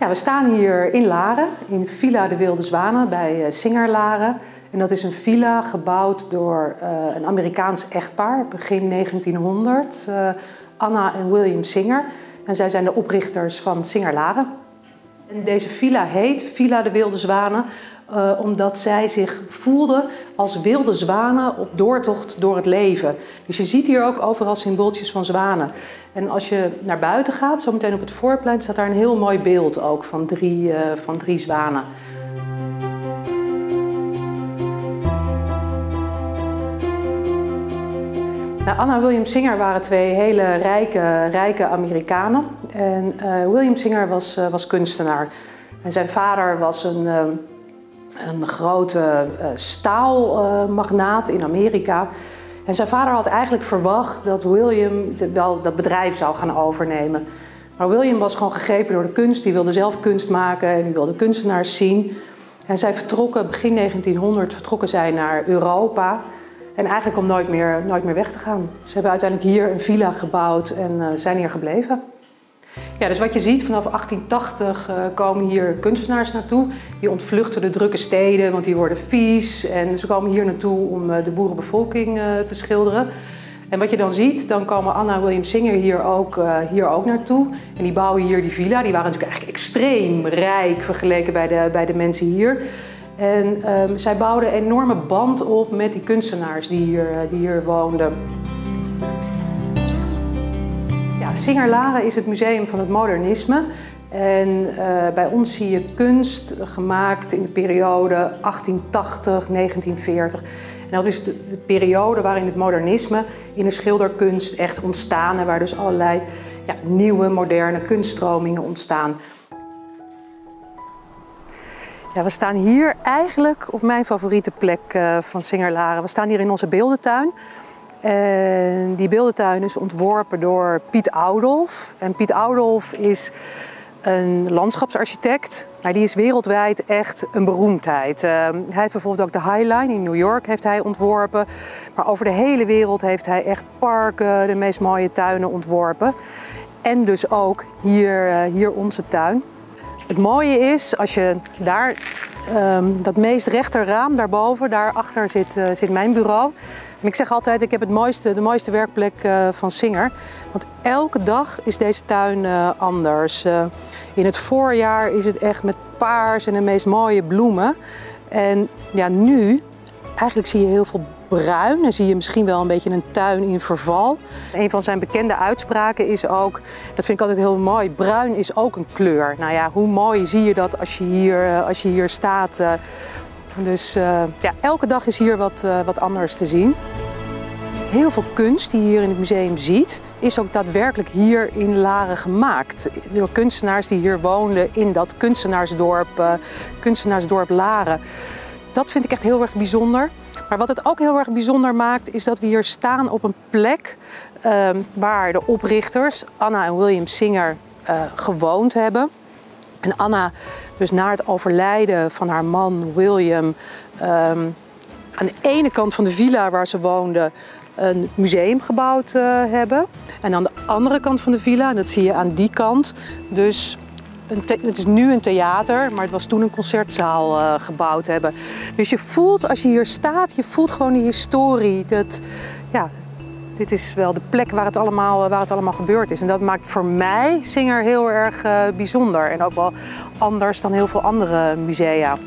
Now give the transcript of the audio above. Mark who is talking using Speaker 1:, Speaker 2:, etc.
Speaker 1: Ja, we staan hier in Laren, in Villa de Wilde Zwanen bij uh, Singer Laren. En dat is een villa gebouwd door uh, een Amerikaans echtpaar, begin 1900. Uh, Anna en William Singer. En zij zijn de oprichters van Singer Laren. En deze villa heet Villa de Wilde Zwanen, uh, omdat zij zich voelden als wilde zwanen op doortocht door het leven. Dus je ziet hier ook overal symbooltjes van zwanen. En als je naar buiten gaat, zometeen op het voorplein, staat daar een heel mooi beeld ook van drie, uh, van drie zwanen. Nou, Anna en William Singer waren twee hele rijke, rijke Amerikanen. En uh, William Singer was, uh, was kunstenaar. En zijn vader was een, uh, een grote staalmagnaat in Amerika. En zijn vader had eigenlijk verwacht dat William wel dat bedrijf zou gaan overnemen. Maar William was gewoon gegrepen door de kunst. Die wilde zelf kunst maken en die wilde kunstenaars zien. En zij vertrokken, begin 1900 vertrokken zij naar Europa. En eigenlijk om nooit meer, nooit meer weg te gaan. Ze hebben uiteindelijk hier een villa gebouwd en uh, zijn hier gebleven. Ja, dus wat je ziet, vanaf 1880 uh, komen hier kunstenaars naartoe. Die ontvluchten de drukke steden, want die worden vies. En ze komen hier naartoe om uh, de boerenbevolking te schilderen. En wat je dan ziet, dan komen Anna William Singer hier ook, hier ook naartoe. En die bouwen hier die villa. Die waren natuurlijk eigenlijk extreem rijk vergeleken bij de, bij de mensen hier. En um, zij bouwden een enorme band op met die kunstenaars die hier, die hier woonden. Ja, Singer-Laren is het museum van het modernisme. En uh, bij ons zie je kunst gemaakt in de periode 1880-1940. En dat is de, de, periode waarin het modernisme in de schilderkunst echt ontstaan en waar dus allerlei ja, nieuwe, moderne kunststromingen ontstaan. Ja, we staan hier eigenlijk op mijn favoriete plek uh, van Singerlaren. We staan hier in onze beeldentuin. En die beeldentuin is ontworpen door Piet Oudolf. En Piet Oudolf is een landschapsarchitect, maar die is wereldwijd echt een beroemdheid. Uh, hij heeft bijvoorbeeld ook de High Line in New York heeft hij ontworpen. Maar over de hele wereld heeft hij echt parken, de meest mooie tuinen ontworpen. En dus ook hier, uh, hier onze tuin. Het mooie is, als je daar, um, dat meest rechter raam daarboven, daarachter zit, uh, zit mijn bureau. En ik zeg altijd, ik heb het mooiste, de mooiste werkplek uh, van Singer. Want elke dag is deze tuin uh, anders. in het voorjaar is het echt met paars en de meest mooie bloemen. En ja, nu, eigenlijk zie je heel veel bruin. Dan zie je misschien wel een beetje een tuin in verval. Een van zijn bekende uitspraken is ook, dat vind ik altijd heel mooi, bruin is ook een kleur. Nou ja, hoe mooi zie je dat als je hier, als je hier staat. Dus uh, ja, elke dag is hier wat, wat anders te zien. Heel veel kunst die je hier in het museum ziet, is ook daadwerkelijk hier in Laren gemaakt. Door kunstenaars die hier woonden in dat kunstenaarsdorp, kunstenaarsdorp Laren. Dat vind ik echt heel erg bijzonder. Maar wat het ook heel erg bijzonder maakt, is dat we hier staan op een plek uh, waar de oprichters, Anna en William Singer, uh, gewoond hebben. En Anna, dus na het overlijden van haar man William, um, aan de ene kant van de villa waar ze woonde, een museum gebouwd uh, hebben. En aan de andere kant van de villa, dat zie je aan die kant, dus het is nu een theater, maar het was toen een concertzaal uh, gebouwd hebben. Dus je voelt, als je hier staat, je voelt gewoon die historie. Dat, ja, dit is wel de plek waar het, allemaal, waar het allemaal gebeurd is. En dat maakt voor mij Singer heel erg uh, bijzonder. En ook wel anders dan heel veel andere musea.